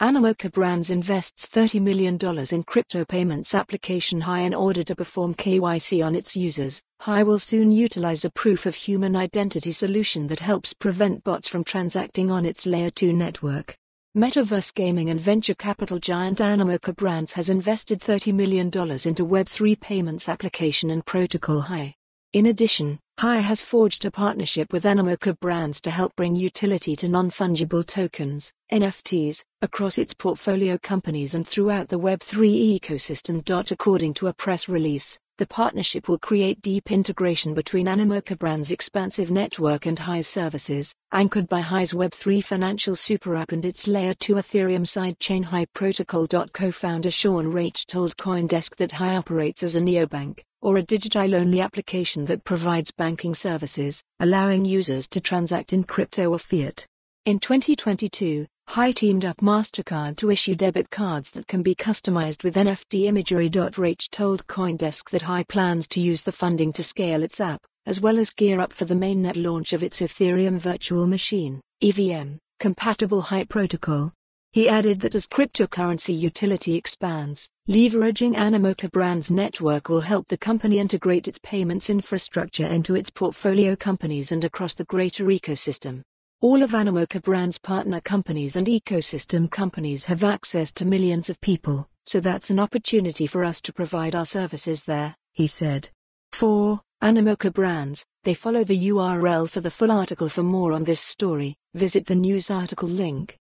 Animoca Brands invests $30 million in crypto payments application Hi in order to perform KYC on its users. Hi will soon utilize a proof of human identity solution that helps prevent bots from transacting on its Layer 2 network. Metaverse gaming and venture capital giant Animoca Brands has invested $30 million into Web3 payments application and protocol Hi. In addition, Hi has forged a partnership with Animoca Brands to help bring utility to non-fungible tokens, NFTs, across its portfolio companies and throughout the Web3 ecosystem. According to a press release, the partnership will create deep integration between Animoca Brand's expansive network and Hi's services, anchored by Hi's Web3 financial super app and its Layer 2 Ethereum sidechain Hi Protocol. Co-founder Sean Rach told CoinDesk that Hi operates as a neobank, or a digital-only application that provides banking services, allowing users to transact in crypto or fiat. In 2022, Hi teamed up MasterCard to issue debit cards that can be customized with NFT imagery. Rach told Coindesk that Hi plans to use the funding to scale its app, as well as gear up for the mainnet launch of its Ethereum Virtual Machine, EVM, compatible Hi protocol. He added that as cryptocurrency utility expands, leveraging Animoca Brand's network will help the company integrate its payments infrastructure into its portfolio companies and across the greater ecosystem. All of Animoca Brand's partner companies and ecosystem companies have access to millions of people, so that's an opportunity for us to provide our services there, he said. 4. Animoca Brands, they follow the URL for the full article for more on this story, visit the news article link.